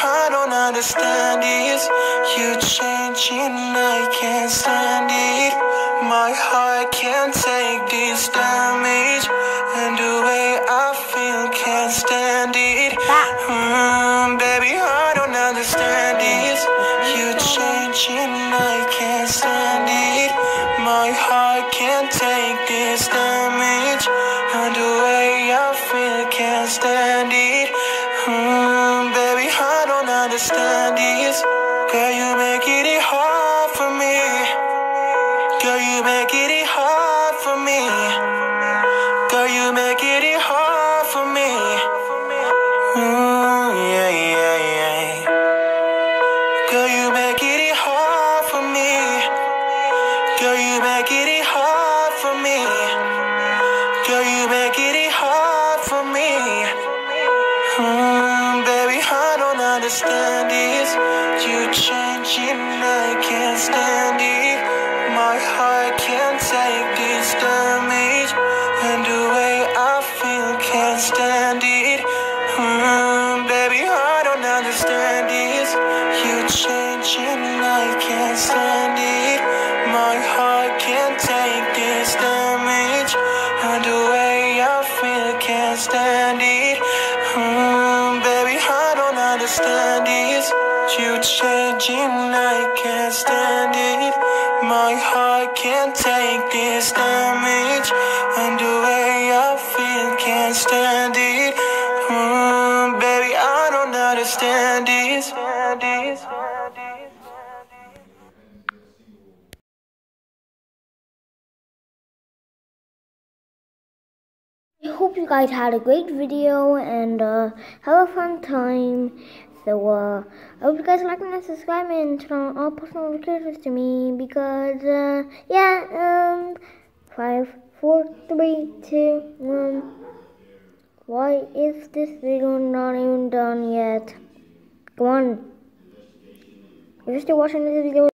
I don't understand it. You're changing, I can't stand it. My heart can't take this damage, and the way I feel can't stand it. Understand. Girl, you make it hard for me. Girl, you make it hard for me. Girl, you make it hard for me. Mm, yeah, yeah, yeah. Girl, you make it hard for me. Girl, you make it hard for me. I don't understand this. You changing, I can't stand it. My heart can't take this damage, and the way I feel can't stand it. Mm, baby, I don't understand this. You changing, I can't stand it. My don't understand this. You changing, I can't stand it. My heart can't take this damage, and the way I feel can't stand it. Mm, baby, I don't understand this. Hope you guys had a great video and uh, have a fun time. So uh, I hope you guys like and subscribe and turn on all post notifications to me because uh, yeah um five four three two one. Why is this video not even done yet? Come on. You're still watching this video.